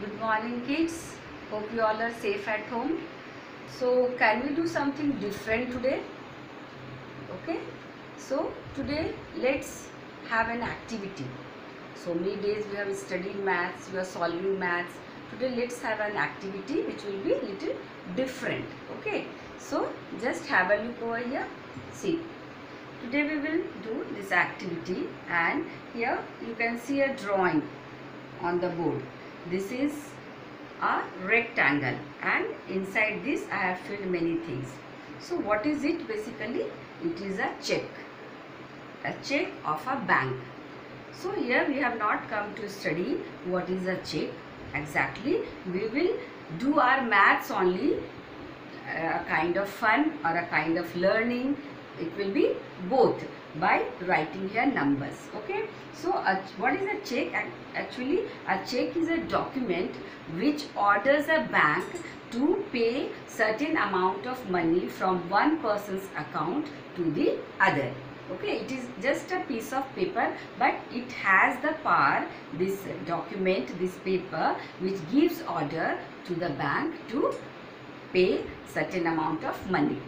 Good morning, kids. Hope you all are safe at home. So, can we do something different today? Okay. So, today let's have an activity. So many days we have studied maths, we are solving maths. Today let's have an activity which will be a little different. Okay. So, just have a look over here. See, today we will do this activity and here you can see a drawing on the board this is a rectangle and inside this I have filled many things. So what is it? Basically it is a check. A check of a bank. So here we have not come to study what is a check exactly. We will do our maths only a kind of fun or a kind of learning it will be both by writing here numbers okay? So what is a check? Actually a check is a document which orders a bank to pay certain amount of money from one person's account to the other okay? It is just a piece of paper but it has the power this document this paper which gives order to the bank to pay certain amount of money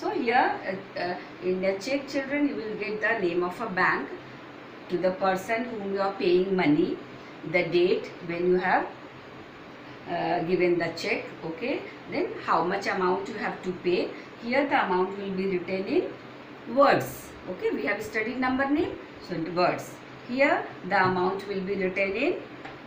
so here uh, uh, in the check children you will get the name of a bank to the person whom you are paying money, the date when you have uh, given the check, okay. Then how much amount you have to pay. Here the amount will be written in words, okay. We have studied number name, so in words. Here the amount will be written in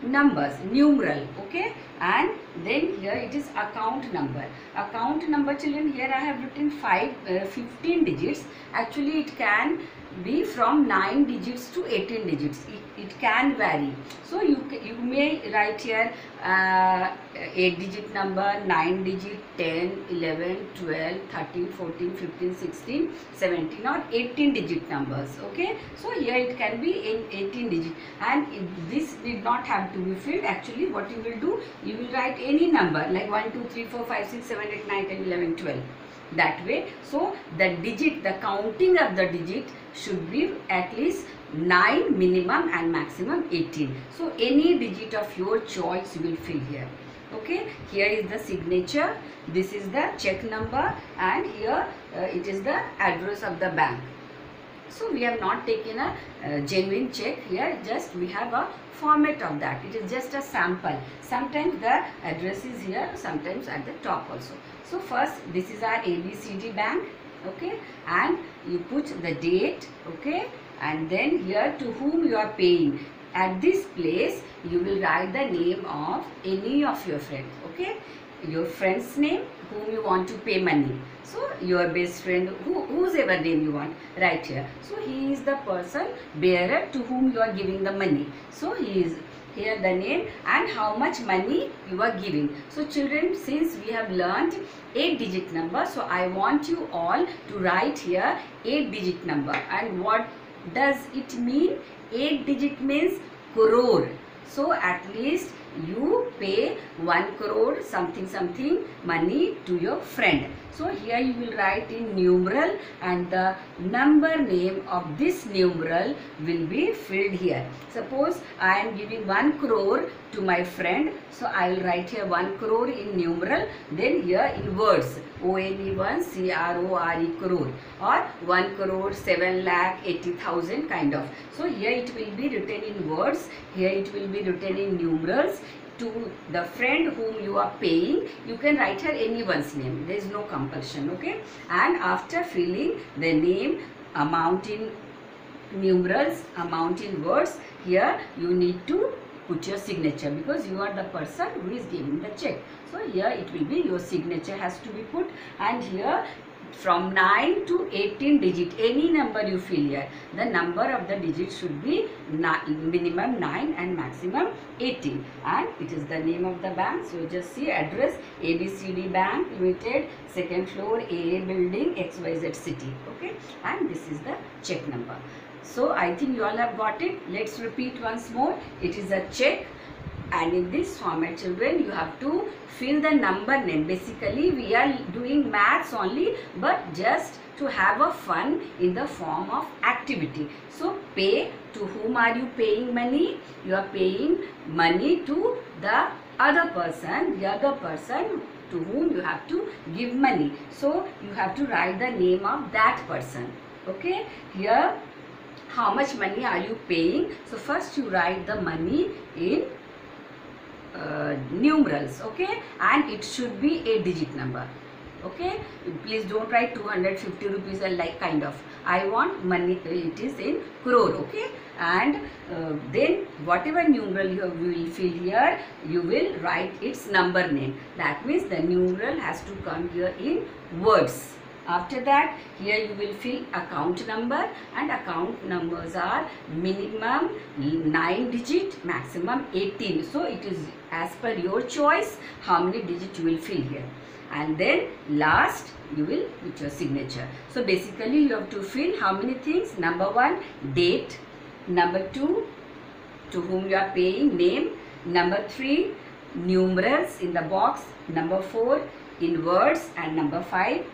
numbers numeral okay and then here it is account number. Account number children here i have written 5 uh, 15 digits. Actually it can be from 9 digits to 18 digits. It, it can vary. So you you may write here uh, 8 digit number 9 digit 10 11 12 13 14 15 16 17 or 18 digit numbers. Okay? So here it can be in 18 digit. And this did not have to be filled. Actually what you will do you will write any number like 1 2 3 4 5 6 7 8 9 10 11 12 that way. So the digit the counting of the digit should be at least 9 minimum and maximum 18 so any digit of your choice will fill here. Okay? Here is the signature. This is the check number and here uh, it is the address of the bank so we have not taken a uh, genuine check here. Just we have a format of that. It is just a sample. Sometimes the address is here sometimes at the top also. So first this is our abcd bank okay? And you put the date okay? And then here to whom you are paying. At this place you will write the name of any of your friends okay your friend's name whom you want to pay money. So your best friend who, whosever name you want write here. So he is the person bearer to whom you are giving the money. So he is here the name and how much money you are giving. So children since we have learned 8 digit number so i want you all to write here 8 digit number. And what does it mean? 8 digit means crore. So at least you pay 1 crore something something money to your friend so here you will write in numeral and the number name of this numeral will be filled here. Suppose I am giving 1 crore to my friend. So I will write here 1 crore in numeral. Then here in words. O-N-E-1 C-R-O-R-E crore. Or 1 crore 7 lakh 80,000 kind of. So here it will be written in words. Here it will be written in numerals to the friend whom you are paying you can write her anyone's name. There is no compulsion okay? And after filling the name amount in numerals amount in words here you need to put your signature because you are the person who is giving the check. So here it will be your signature has to be put and here from 9 to 18 digit. Any number you fill here the number of the digits should be minimum 9 and maximum 18 and it is the name of the bank. So just see address abcd bank limited second floor aa building xyz city. Okay? And this is the check number. So i think you all have got it. Let's repeat once more. It is a check and in this format children you have to fill the number name. Basically we are doing maths only but just to have a fun in the form of activity. So pay to whom are you paying money? You are paying money to the other person the other person to whom you have to give money. So you have to write the name of that person. Okay? Here how much money are you paying? So first you write the money in uh, numerals okay? And it should be a digit number okay? Please don't write 250 rupees and like kind of. I want money it is in crore okay? And uh, then whatever numeral you will fill here you will write its number name. That means the numeral has to come here in words after that here you will fill account number and account numbers are minimum 9 digit maximum 18 so it is as per your choice how many digit you will fill here. And then last you will put your signature. So basically you have to fill how many things? Number one date. Number two to whom you are paying name. Number three numerals in the box. Number four in words. And number five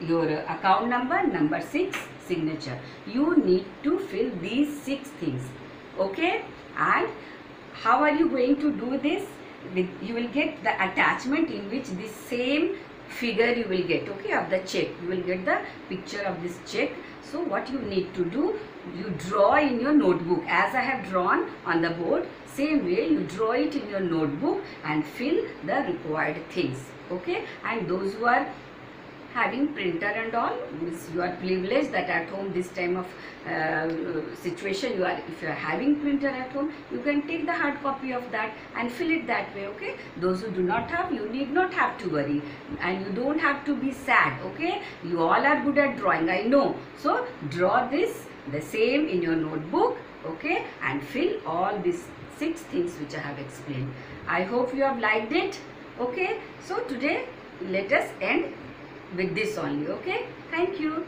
your account number number 6 signature. You need to fill these six things okay? And how are you going to do this? You will get the attachment in which the same figure you will get okay of the check. You will get the picture of this check. So what you need to do you draw in your notebook. As i have drawn on the board same way you draw it in your notebook and fill the required things okay? And those who are having printer and all you are privileged that at home this time of uh, situation you are if you are having printer at home you can take the hard copy of that and fill it that way okay? Those who do not have you need not have to worry. And you don't have to be sad okay? You all are good at drawing i know. So draw this the same in your notebook okay? And fill all these six things which i have explained. I hope you have liked it okay? So today let us end with this only okay? Thank you